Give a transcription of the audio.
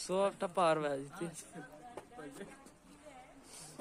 so after पार वह